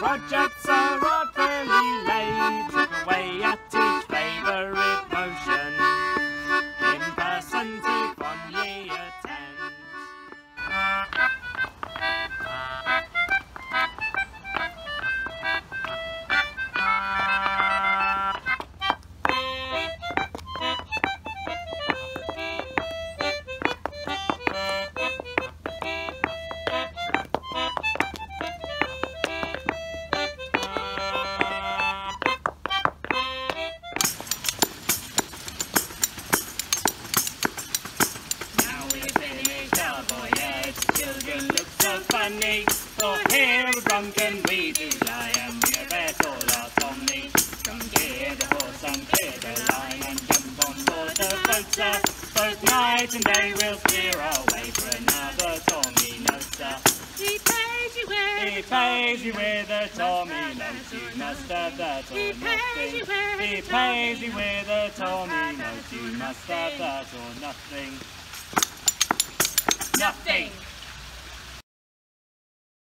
Projects are odd, fairly late. Johnny. So here a drunken we do lie, and we are bare all our Tommy. Come here the horse and clear the lion, and jump on board the boater. Both night and day we'll clear our way for another Tommy Noser. He pays you with, he pays you with a Tommy note, you must have that or he nothing. He pays you with a Tommy note, you must have that or nothing. Nothing!